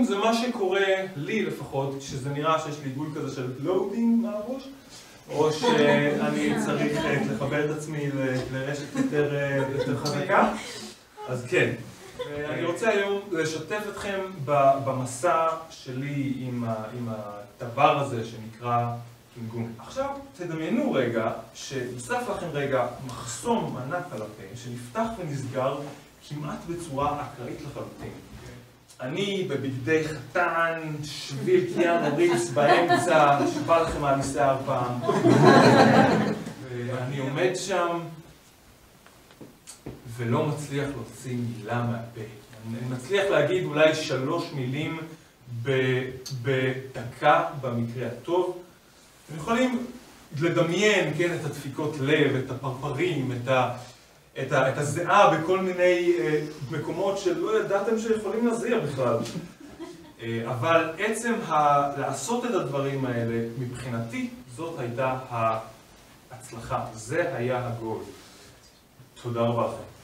היום זה מה שקורה לי לפחות, כשזה נראה שיש לי עיגול כזה של loading מהראש, או שאני צריך לחבר את עצמי לרשת יותר חזקה, אז כן. אני רוצה היום לשתף אתכם במסע שלי עם הדבר הזה שנקרא גמגום. עכשיו תדמיינו רגע שנוסף לכם רגע מחסום ענק על הפה שנפתח ונסגר כמעט בצורה אקראית לחלוטין. אני בבגדי חתן, שביל קיאנו ריבס באמצע, נשבע לכם על השיער פעם, ואני עומד שם ולא מצליח להוציא מילה מהפה. אני מצליח להגיד אולי שלוש מילים בדקה במקרה הטוב. אתם יכולים לדמיין, כן, את הדפיקות לב, את הפרפרים, את ה... את הזיעה בכל מיני מקומות שלא ידעתם שיכולים להזיע בכלל. אבל עצם לעשות את הדברים האלה, מבחינתי, זאת הייתה ההצלחה. זה היה הגול. תודה רבה לכם.